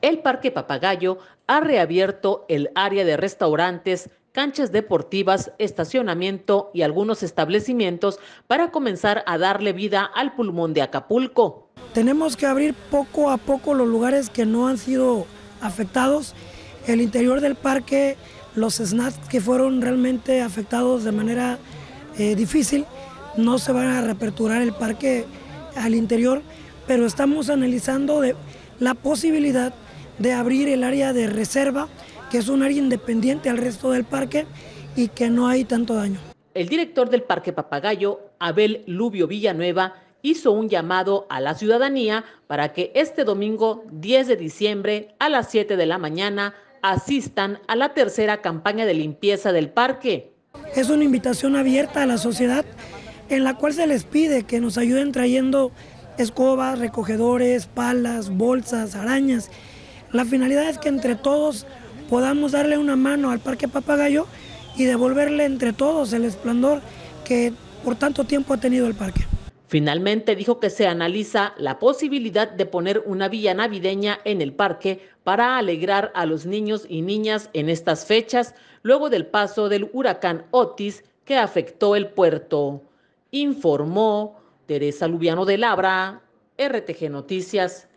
El Parque Papagayo ha reabierto el área de restaurantes, canchas deportivas, estacionamiento y algunos establecimientos para comenzar a darle vida al pulmón de Acapulco. Tenemos que abrir poco a poco los lugares que no han sido afectados. El interior del parque, los snacks que fueron realmente afectados de manera eh, difícil, no se van a reaperturar el parque al interior, pero estamos analizando de la posibilidad de abrir el área de reserva, que es un área independiente al resto del parque y que no hay tanto daño. El director del Parque Papagayo, Abel Lubio Villanueva, hizo un llamado a la ciudadanía para que este domingo 10 de diciembre a las 7 de la mañana asistan a la tercera campaña de limpieza del parque. Es una invitación abierta a la sociedad en la cual se les pide que nos ayuden trayendo escobas, recogedores, palas, bolsas, arañas. La finalidad es que entre todos podamos darle una mano al Parque Papagayo y devolverle entre todos el esplendor que por tanto tiempo ha tenido el parque. Finalmente dijo que se analiza la posibilidad de poner una villa navideña en el parque para alegrar a los niños y niñas en estas fechas, luego del paso del huracán Otis que afectó el puerto. Informó Teresa Lubiano de Labra, RTG Noticias.